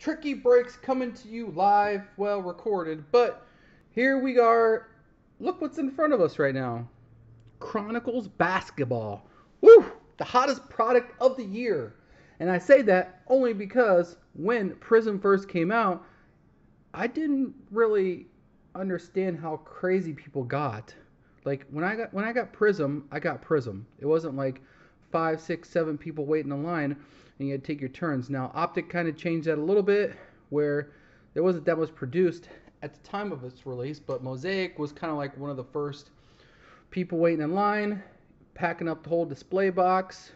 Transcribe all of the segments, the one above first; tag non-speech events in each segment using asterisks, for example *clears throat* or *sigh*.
Trikee Breaks coming to you live, well recorded, but here we are. Look what's in front of us right now. Chronicles Basketball. Woo! The hottest product of the year. And I say that only because when Prizm first came out, I didn't really understand how crazy people got. Like when I got when I got Prizm, I got Prizm. It wasn't like five, six, seven people waiting in line and you had to take your turns. Now Optic kind of changed that a little bit where there wasn't that much produced at the time of its release, but Mosaic was kind of like one of the first people waiting in line, packing up the whole display box.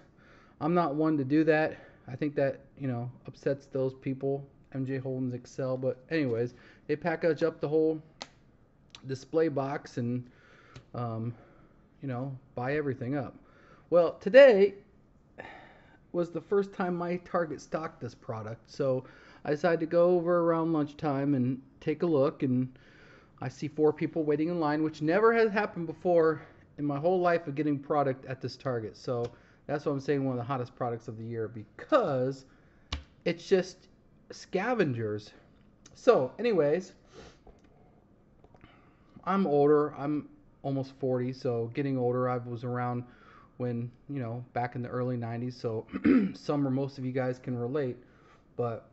I'm not one to do that. I think that, you know, upsets those people. MJ Holden's Excel, but anyways, they package up the whole display box and um, you know, buy everything up. Well, today was the first time my Target stocked this product, so I decided to go over around lunchtime and take a look, and I see four people waiting in line, which never has happened before in my whole life of getting product at this Target. So that's what I'm saying one of the hottest products of the year because it's just scavengers. So, anyways, I'm older. I'm almost 40, so getting older. I was around when, you know, back in the early 90s, so *clears throat* some or most of you guys can relate. But,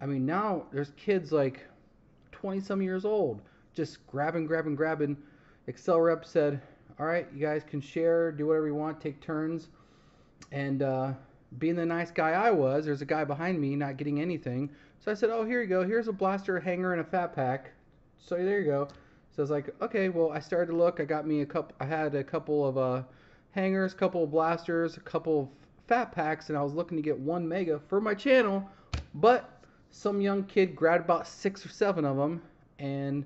I mean, now there's kids like 20 some years old just grabbing, grabbing, grabbing. Excel rep said, all right, you guys can share, do whatever you want, take turns. And uh, being the nice guy I was, there's a guy behind me not getting anything. So I said, oh, here you go. Here's a blaster a hanger and a fat pack. So there you go. So I was like, okay, well, I started to look. I got me a couple. I had a couple of uh, hangers, couple of blasters, a couple of fat packs, and I was looking to get one mega for my channel. But some young kid grabbed about six or seven of them, and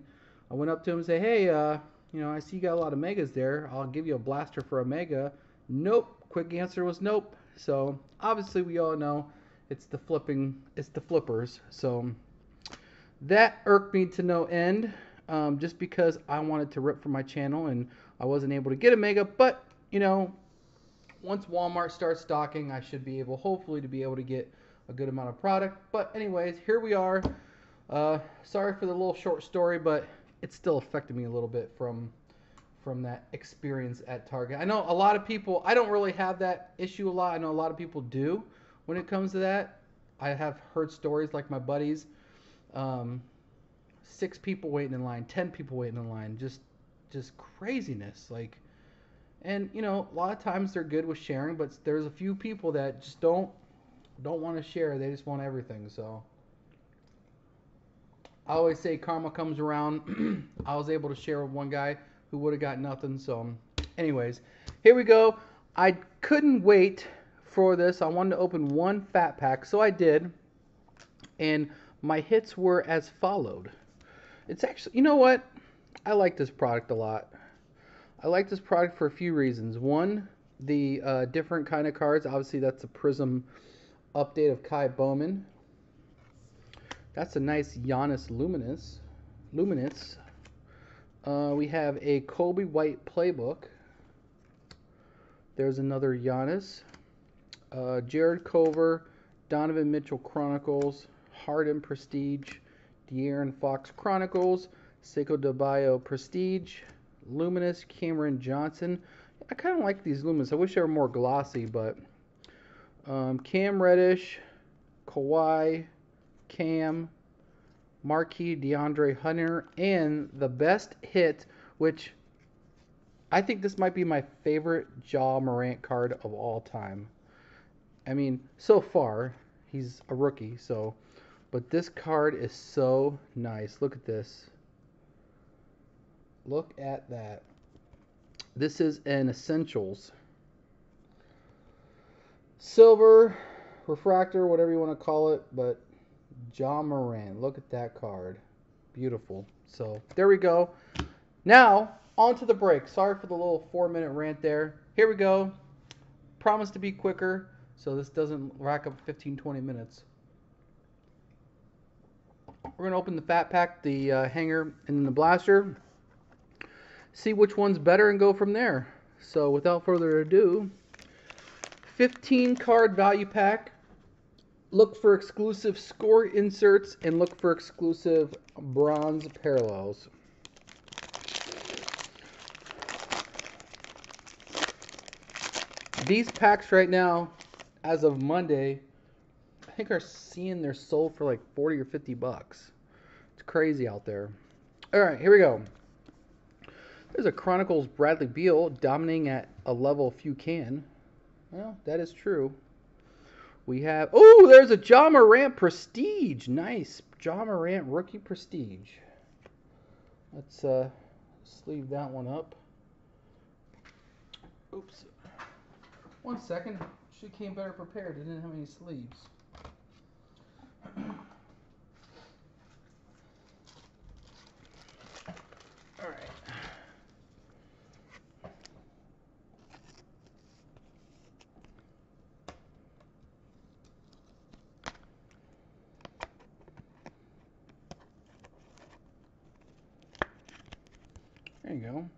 I went up to him and said, hey, uh, you know, I see you got a lot of megas there. I'll give you a blaster for a mega. Nope. Quick answer was nope. So obviously we all know it's the flipping, it's the flippers. So that irked me to no end um, just because I wanted to rip for my channel and I wasn't able to get a mega. But you know, once Walmart starts stocking, I should be able, hopefully, to be able to get a good amount of product. But anyways, here we are. Uh, sorry for the little short story, but it still affected me a little bit from from that experience at Target. I know a lot of people. I don't really have that issue a lot. I know a lot of people do when it comes to that. I have heard stories like my buddies. Um, six people waiting in line, ten people waiting in line, just just craziness. Like, and you know, a lot of times they're good with sharing, but there's a few people that just don't don't want to share. They just want everything. So I always say karma comes around. *clears throat* I was able to share with one guy who would have got nothing. So, anyways, here we go. I couldn't wait for this. I wanted to open one fat pack, so I did. And my hits were as followed. It's actually, you know what? I like this product a lot. I like this product for a few reasons. One, the uh, different kind of cards. Obviously, that's a Prizm update of Ky Bowman. That's a nice Giannis Luminous. Luminous. Uh, we have a Coby White playbook. There's another Giannis. Uh, Jarrett Culver, Donovan Mitchell Chronicles, Harden Prestige, De'Aaron Fox Chronicles, Sekou Doumbouya Prestige, Luminous, Cameron Johnson. I kind of like these Luminous. I wish they were more glossy, but um, Cam Reddish, Kawhi, Cam, Marquis, DeAndre Hunter, and the best hit, which I think this might be my favorite Ja Morant card of all time. I mean, so far, he's a rookie, so but this card is so nice. Look at this. Look at that. This is an Essentials. Silver, refractor, whatever you want to call it, but Ja Moran. Look at that card. Beautiful. So there we go. Now, on to the break. Sorry for the little four minute rant there. Here we go. Promise to be quicker so this doesn't rack up 15 20 minutes. We're going to open the fat pack, the uh, hanger, and the blaster. See which one's better and go from there. So without further ado, 15 card value pack. Look for exclusive score inserts and look for exclusive bronze parallels. These packs right now, as of Monday, I think are seeing they're sold for like 40 or 50 bucks. It's crazy out there. All right, here we go. There's a Chronicles Bradley Beal dominating at a level few can. Well, that is true. We have oh, there's a Ja Morant Prestige. Nice, Ja Morant rookie Prestige. Let's uh, sleeve that one up. Oops. One second. She came better prepared. Didn't have any sleeves. *clears throat* you go.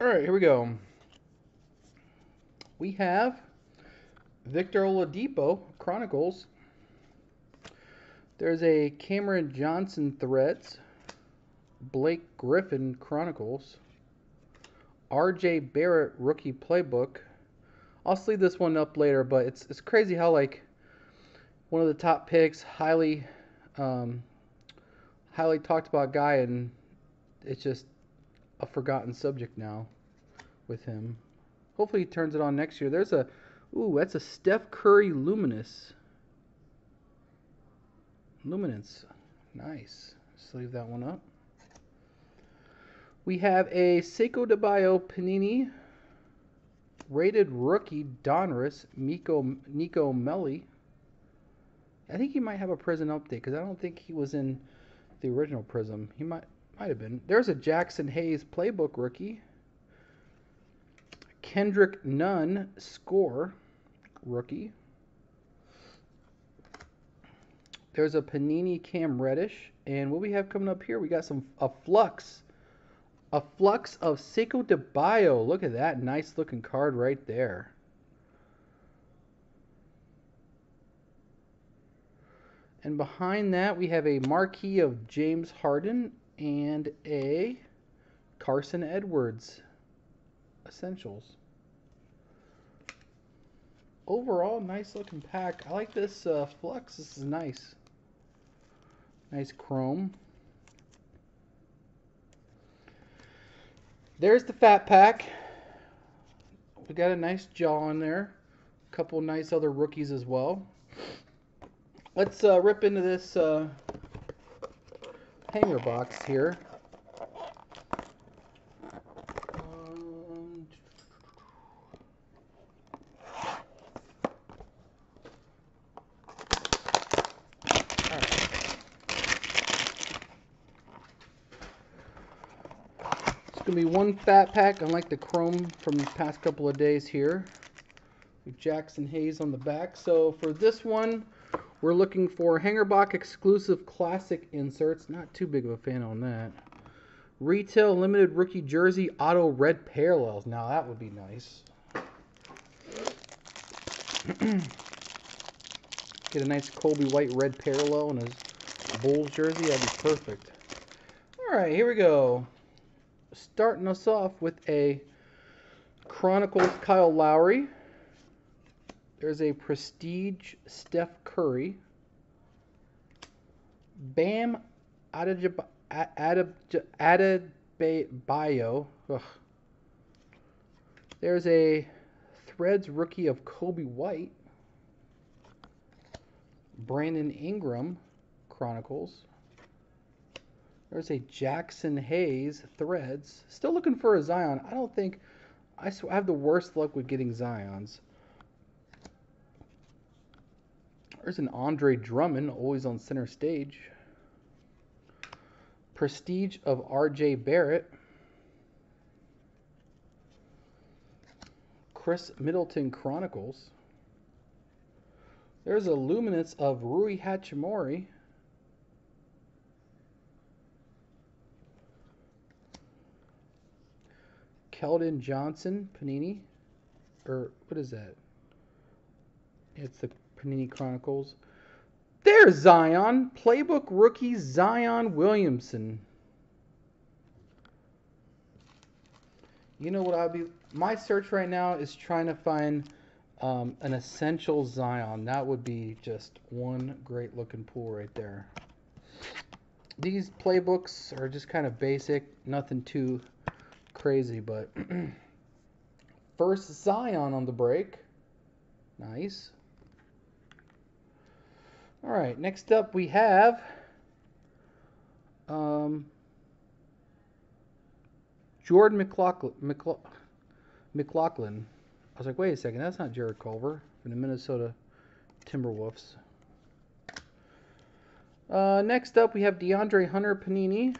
All right, here we go. We have Victor Oladipo Chronicles. There's a Cameron Johnson Threats, Blake Griffin Chronicles, RJ Barrett Rookie Playbook. I'll sleeve this one up later, but it's it's crazy how like one of the top picks, highly um, highly talked about guy, and it's just a forgotten subject now with him. Hopefully he turns it on next year. There's a ooh, that's a Steph Curry Luminous. Luminance. Nice. Sleeve that one up. We have a Sekou Doumbouya Panini rated rookie Donruss Miko Nico Melli. I think he might have a Prizm update because I don't think he was in the original Prizm. He might might have been. There's a Jaxson Hayes playbook rookie. Kendrick Nunn score rookie. There's a Panini Cam Reddish. And what we have coming up here, we got some a flux. A flux of Sekou Doumbouya. Look at that nice looking card right there. And behind that, we have a marquee of James Harden and a Carson Edwards Essentials. Overall, nice looking pack. I like this uh, flux. This is nice. Nice chrome. There's the fat pack. We got a nice Ja in there. A couple nice other rookies as well. Let's uh, rip into this uh, hanger box here. Um, It's to be one fat pack, unlike the chrome from the past couple of days here. With Jaxson Hayes on the back. So for this one, we're looking for Hangerbach exclusive classic inserts. Not too big of a fan on that. Retail limited rookie jersey auto red parallels. Now that would be nice. *clears throat* Get a nice Coby White red parallel in his Bulls jersey. That'd be perfect. All right, here we go. Starting us off with a Chronicles Kyle Lowry. There's a Prestige Steph Curry. Bam Adebayo. There's a Threads rookie of Coby White. Brandon Ingram Chronicles. There's a Jaxson Hayes Threads. Still looking for a Zion. I don't think I, I have the worst luck with getting Zions. There's an Andre Drummond, always on center stage. Prestige of RJ Barrett. Khris Middleton Chronicles. There's a Luminance of Rui Hachimura. Keldon Johnson, Panini. Or what is that? It's the Panini Chronicles. There's Zion. Playbook rookie Zion Williamson. You know what I'll be. My search right now is trying to find um, an essential Zion. That would be just one great looking pool right there. These playbooks are just kind of basic, nothing too crazy, but *clears throat* first Zion on the break. Nice. All right, next up we have um, Jordan McLaughlin, McLaughlin. I was like, wait a second, that's not Jarrett Culver from the Minnesota Timberwolves. Uh, next up, we have DeAndre Hunter Panini.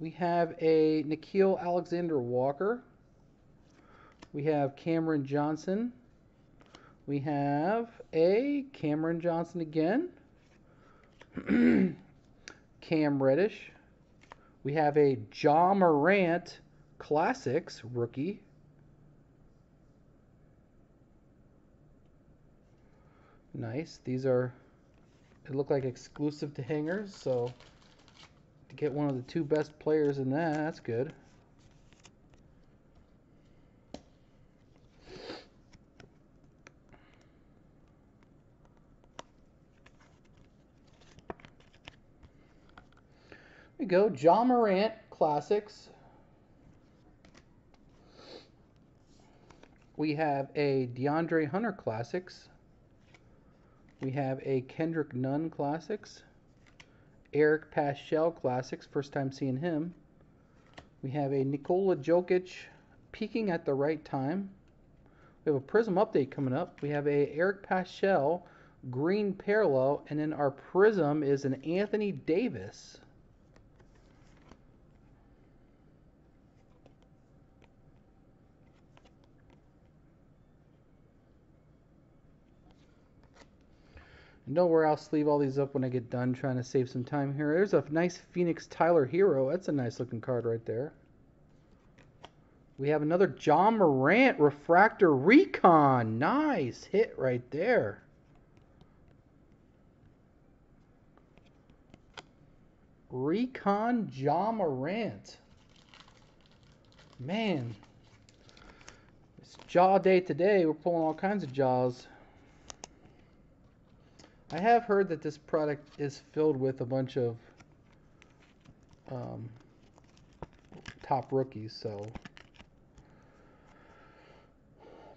We have a Nickeil Alexander Walker. We have Cameron Johnson. We have a Cameron Johnson again. *clears throat* Cam Reddish. We have a Ja Morant Classics rookie. Nice. These are, it look like exclusive to hangers, so to get one of the two best players in that, that's good. Go. Ja Morant Classics. We have a DeAndre Hunter Classics. We have a Kendrick Nunn Classics. Eric Paschall Classics, first time seeing him. We have a Nikola Jokic peaking at the right time. We have a Prizm update coming up. We have a Eric Paschall green parallel, and then our Prizm is an Anthony Davis. And don't worry, I'll sleeve all these up when I get done trying to save some time here. There's a nice Phoenix Tyler Herro. That's a nice looking card right there. We have another Ja Morant Refractor Recon. Nice hit right there. Recon Ja Morant. Man, it's Ja day today. We're pulling all kinds of jaws. I have heard that this product is filled with a bunch of um, top rookies, so.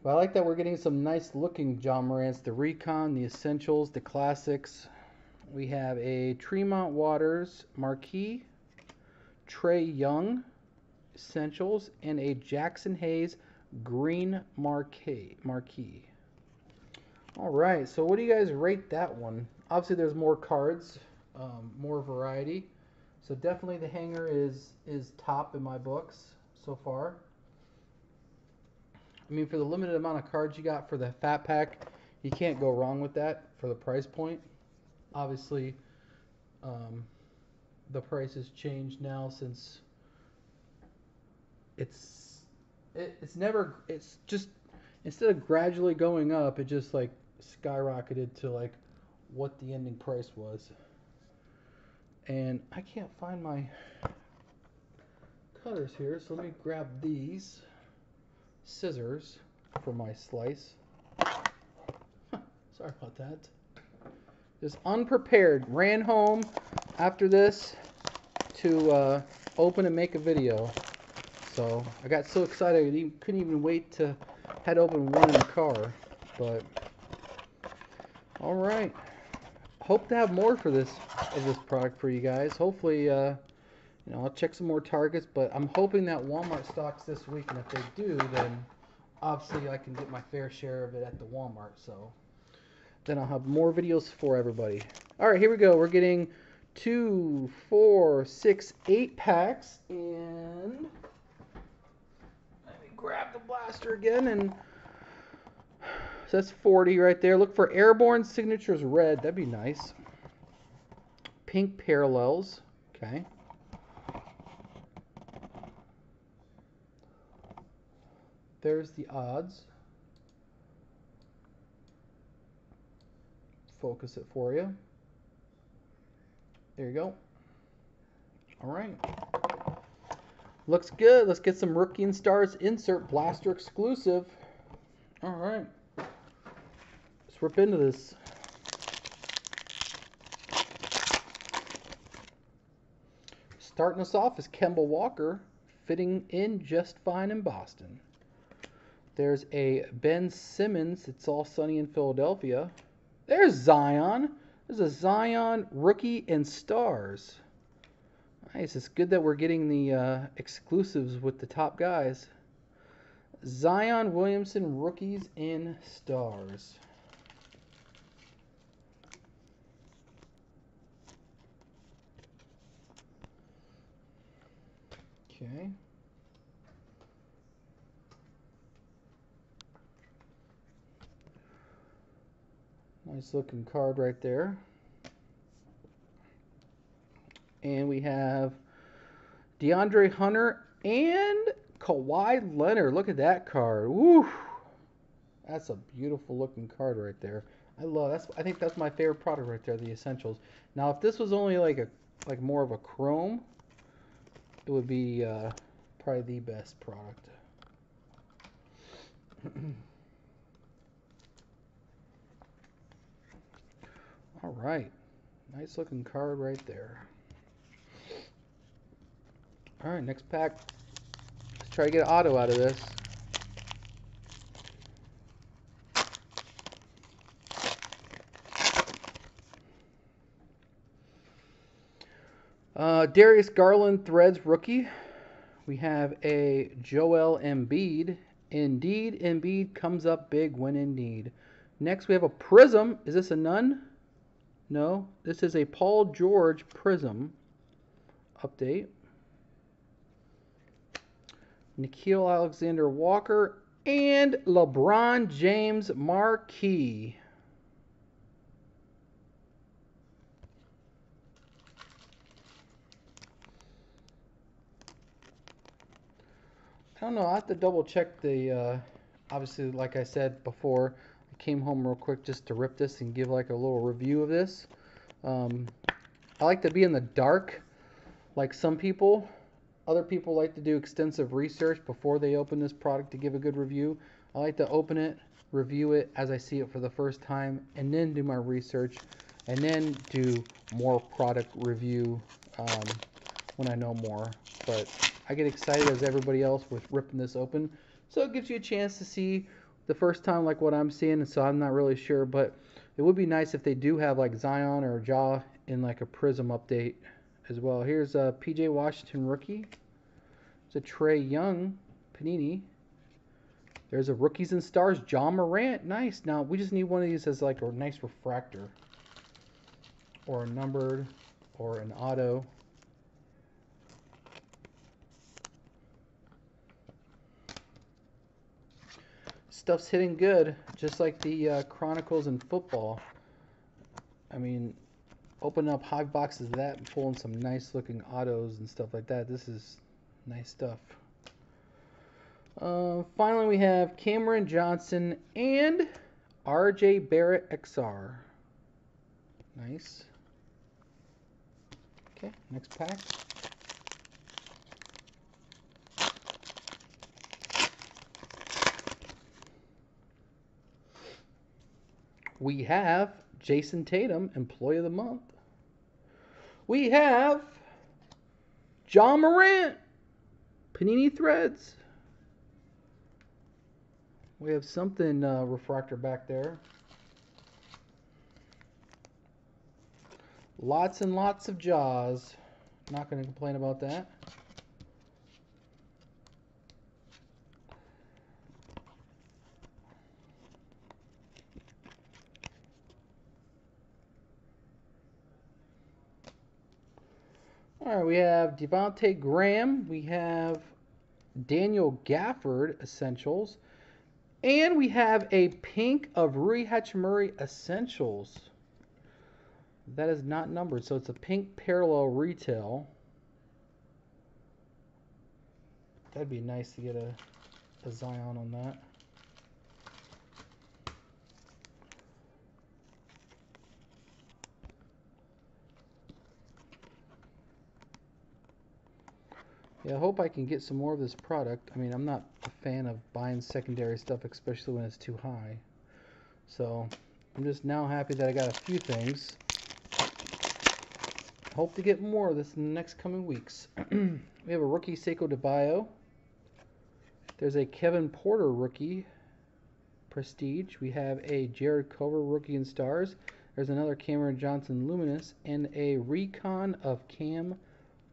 But I like that we're getting some nice looking Ja Morants, the Recon, the Essentials, the Classics. We have a Tremont Waters Marquee, Trae Young Essentials, and a Jaxson Hayes Green Marquee. Marquee. All right, so what do you guys rate that one? Obviously, there's more cards, um, more variety. So definitely the hanger is is top in my books so far. I mean, for the limited amount of cards you got for the fat pack, you can't go wrong with that for the price point. Obviously, um, the price has changed now since it's it, it's never it's just instead of gradually going up, it just like skyrocketed to like what the ending price was. And I can't find my cutters here, so let me grab these scissors for my slice. Sorry about that. Just unprepared. Ran home after this to uh, open and make a video. So I got so excited I couldn't even wait to head open one in the car. But all right. Hope to have more for this of this product for you guys. Hopefully, uh, you know, I'll check some more targets, but I'm hoping that Walmart stocks this week, and if they do, then obviously I can get my fair share of it at the Walmart. So then I'll have more videos for everybody. All right, here we go. We're getting two, four, six, eight packs, and let me grab the blaster again and. So that's 40 right there. Look for airborne signatures red. That'd be nice. Pink parallels. Okay. There's the odds. focus it for you. There you go. All right. Looks good. Let's get some Rookie and Stars insert blaster exclusive. All right. Rip into this. Starting us off is Kemba Walker, fitting in just fine in Boston. There's a Ben Simmons, It's All Sunny in Philadelphia. There's Zion. There's a Zion rookie and stars. Nice. It's good that we're getting the uh, exclusives with the top guys. Zion Williamson rookies and stars. Okay. Nice looking card right there. And we have DeAndre Hunter and Kawhi Leonard. Look at that card. Woo! That's a beautiful looking card right there. I love that's I think that's my favorite product right there, the essentials. Now if this was only like a like more of a chrome, it would be uh, probably the best product. *clears throat* All right. Nice looking card right there. All right, next pack. Let's try to get an auto out of this. Uh, Darius Garland Threads rookie. We have a Joel Embiid. Indeed, Embiid comes up big when in need. Next, we have a Prizm. Is this a none? No, this is a Paul George Prism update. Nickeil Alexander Walker and LeBron James Marquee. I don't know. I have to double check the. Uh, obviously, like I said before, came home real quick just to rip this and give like a little review of this. Um, I like to be in the dark, like some people. Other people like to do extensive research before they open this product to give a good review. I like to open it, review it as I see it for the first time, and then do my research, and then do more product review um, when I know more. But I get excited as everybody else with ripping this open, so it gives you a chance to see the first time like what I'm seeing, so I'm not really sure. But it would be nice if they do have like Zion or Ja in like a Prizm update as well. Here's uh, a PJ Washington rookie. It's a Trae Young Panini. There's a Rookies and Stars Ja Morant. Nice. Now we just need one of these as like a nice refractor, or a numbered, or an auto. Stuff's hitting good, just like the uh, Chronicles in football. I mean, open up high boxes of that and pulling some nice looking autos and stuff like that. This is nice stuff. Uh, finally, we have Cameron Johnson and RJ Barrett XR. Nice. Okay, next pack. We have Jayson Tatum, Employee of the Month. We have Ja Morant, Panini Threads. We have something uh, refractor back there. Lots and lots of jaws. Not going to complain about that. All right, we have Devonte Graham. We have Daniel Gafford Essentials. And we have a pink of Rui Hachimura Essentials. That is not numbered, so it's a pink parallel retail. That'd be nice to get a, a Zion on that. Yeah, I hope I can get some more of this product. I mean, I'm not a fan of buying secondary stuff, especially when it's too high. So, I'm just now happy that I got a few things. Hope to get more of this in the next coming weeks. *clears throat* we have a rookie Sekou Doumbouya. There's a Kevin Porter rookie Prestige. We have a Jarrett Culver rookie in stars. There's another Cameron Johnson Luminous and a Recon of Cam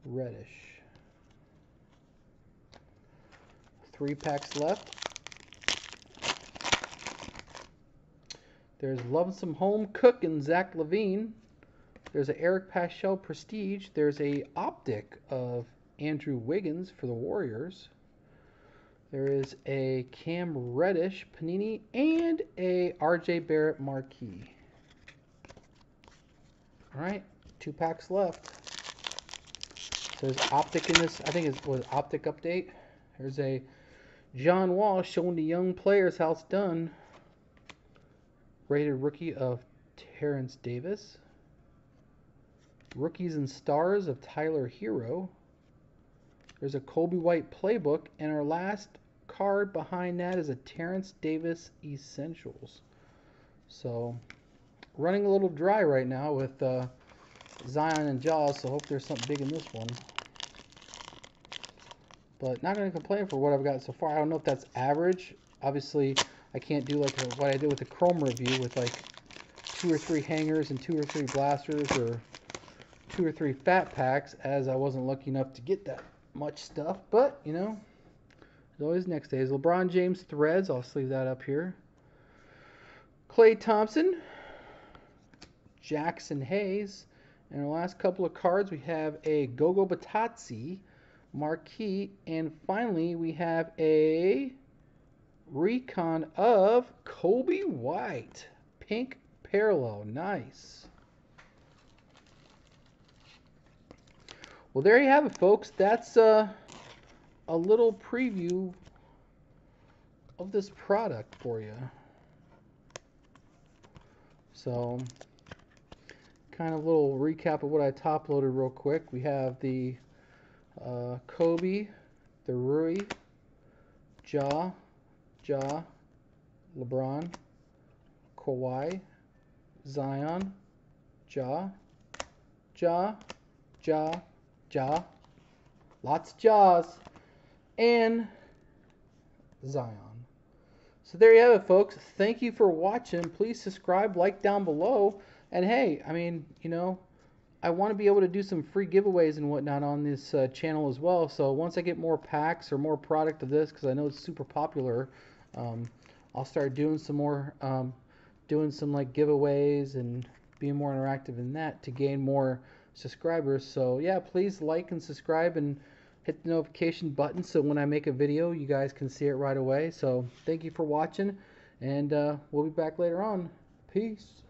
Reddish. Three packs left. There's Lonesome Home Cook and Zach LaVine. There's an Eric Paschall Prestige. There's a Optic of Andrew Wiggins for the Warriors. There is a Cam Reddish Panini and a RJ Barrett Marquee. All right, two packs left. There's Optic in this. I think it was Optic update. There's a John Wall showing the young players how it's done. Rated rookie of Terrence Davis. Rookies and Stars of Tyler Herro. There's a Coby White playbook, and our last card behind that is a Terrence Davis Essentials. So, running a little dry right now with uh, Zion and Jaws, so hope there's something big in this one. But not going to complain for what I've got so far. I don't know if that's average. Obviously, I can't do like a, what I did with the Chrome review with like two or three hangers and two or three blasters or two or three fat packs as I wasn't lucky enough to get that much stuff. But, you know, there's always next days. LeBron James threads. I'll sleeve that up here. Klay Thompson. Jaxson Hayes. And our last couple of cards, we have a Goga Bitadze marquee. And finally, we have a recon of Coby White. Pink parallel. Nice. Well, there you have it, folks. That's uh, a little preview of this product for you. So, kind of a little recap of what I top loaded real quick. We have the uh, Kobe, the Rui, Ja, Ja, LeBron, Kawhi, Zion, Ja, Ja, Ja, Ja, lots of Jaws, and Zion. So there you have it, folks. Thank you for watching. Please subscribe, like down below. And hey, I mean, you know, I want to be able to do some free giveaways and whatnot on this uh, channel as well. So once I get more packs or more product of this, because I know it's super popular, um, I'll start doing some more, um, doing some like giveaways and being more interactive in that to gain more subscribers. So yeah, please like and subscribe and hit the notification button so when I make a video, you guys can see it right away. So thank you for watching, and uh, we'll be back later on. Peace.